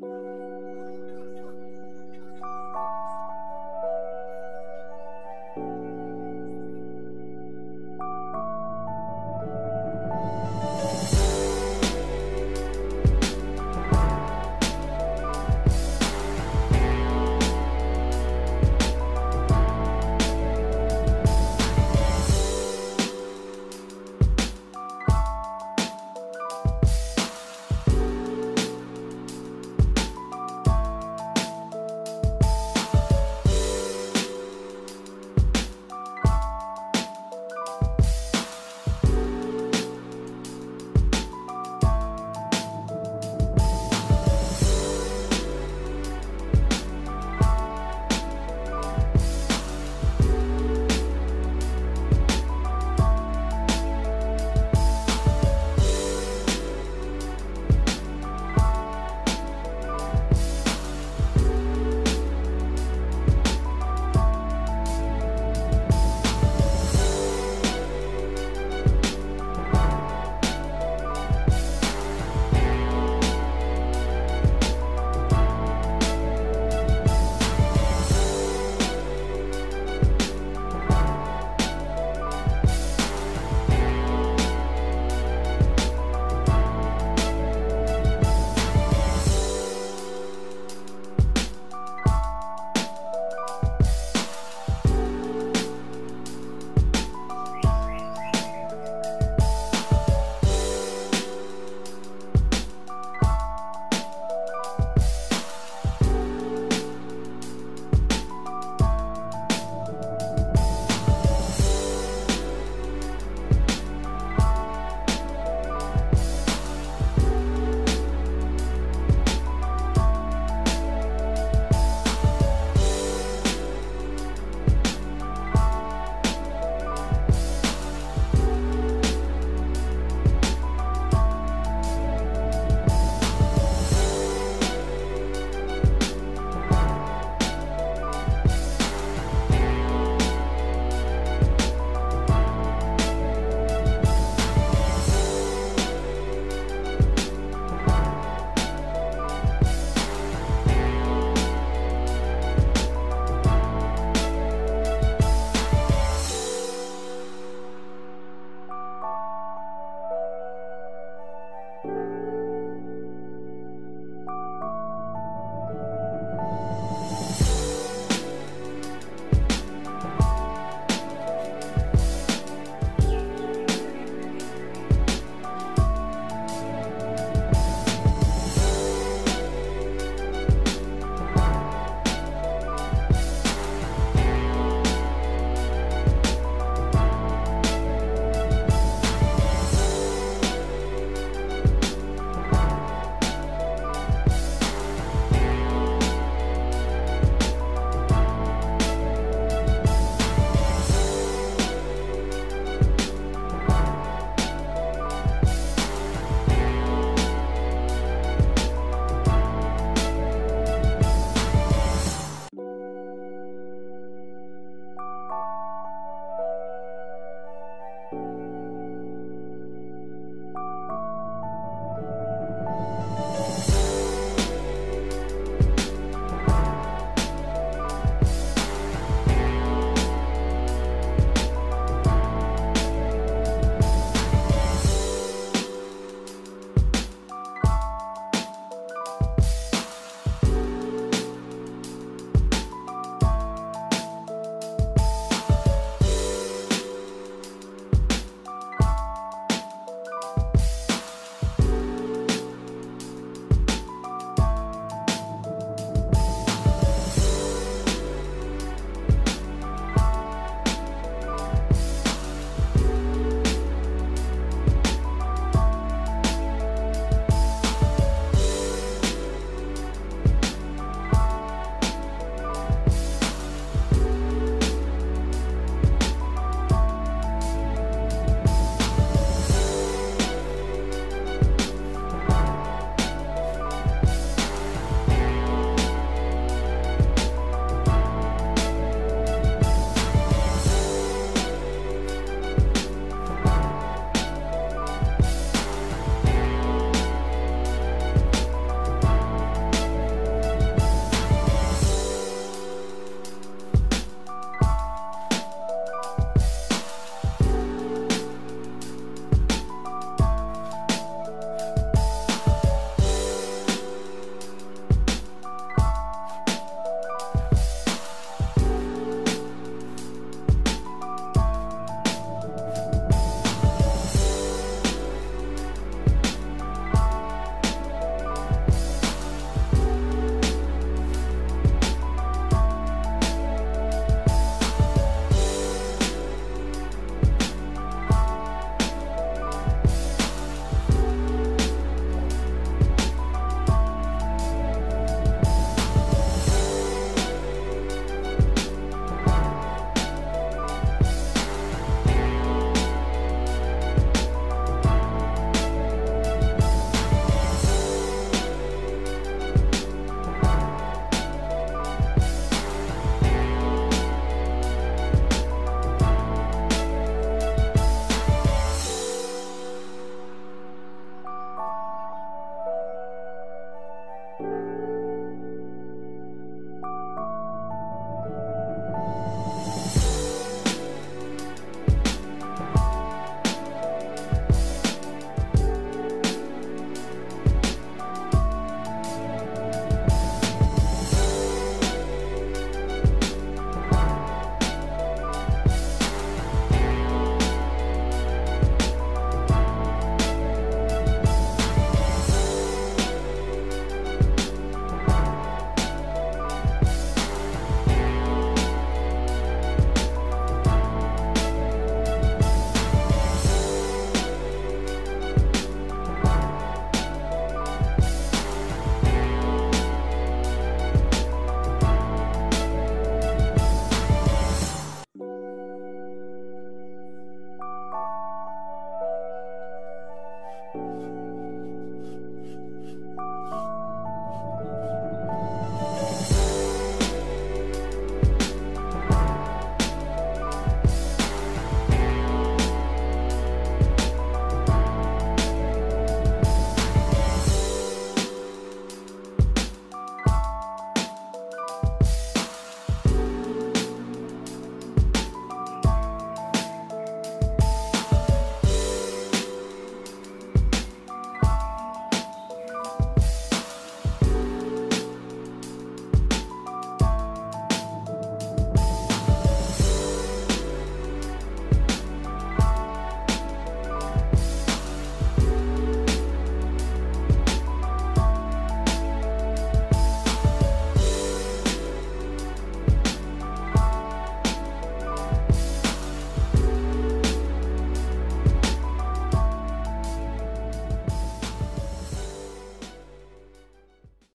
Música